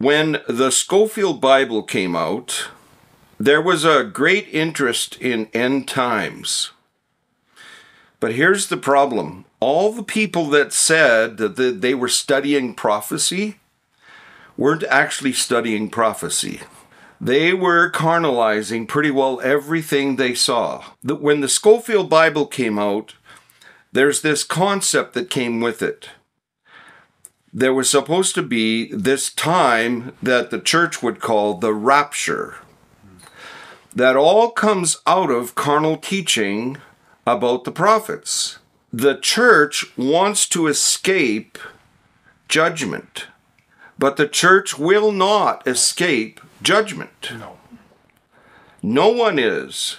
When the Scofield Bible came out, there was a great interest in end times. But here's the problem all the people that said that they were studying prophecy weren't actually studying prophecy. They were carnalizing pretty well everything they saw. When the Scofield Bible came out, there's this concept that came with it. There was supposed to be this time that the church would call the rapture. That all comes out of carnal teaching about the prophets. The church wants to escape judgment, but the church will not escape judgment. No. No one is.